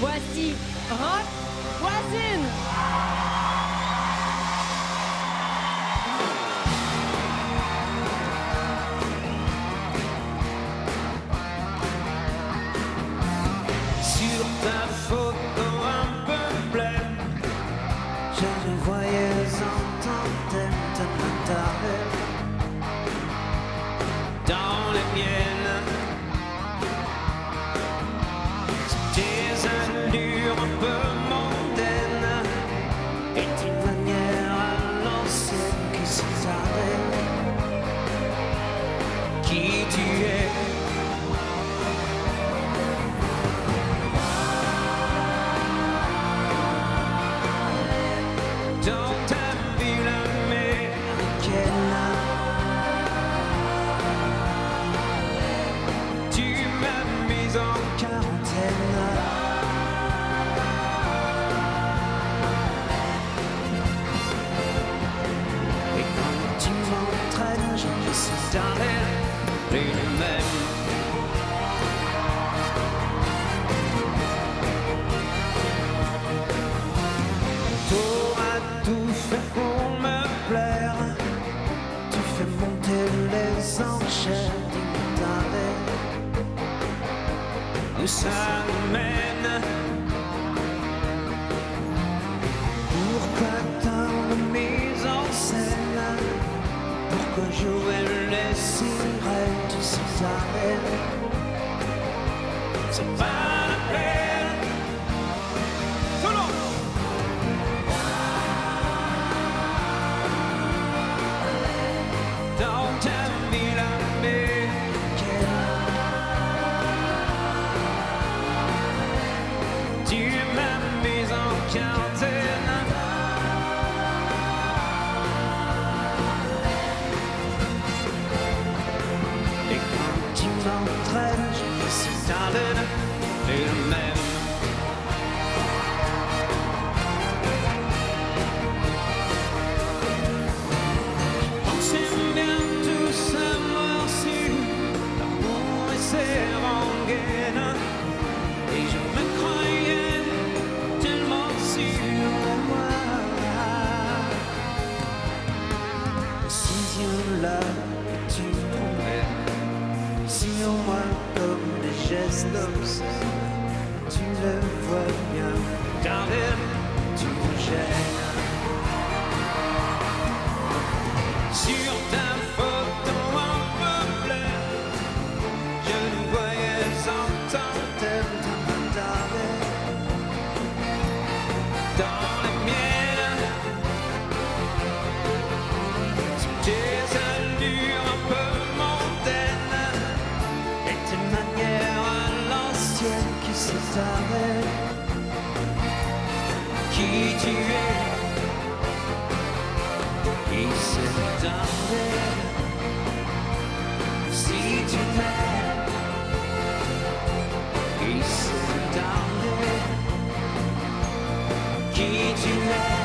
Voici Rock même. T'auras tout fait pour me plaire. Tu fais monter les enchères Jouer les sirènes du citadelle C'est pas m'entraînes, je suis dans le, le même. On s'aime bien tous savoir si l'amour et ses rengaines. Et je me croyais tellement sûr de moi. Si Dieu là gestes d'obscènes, tu le vois bien, tu me gênes. sabe chi ci è chi se da me si ci te chi se da me chi ci è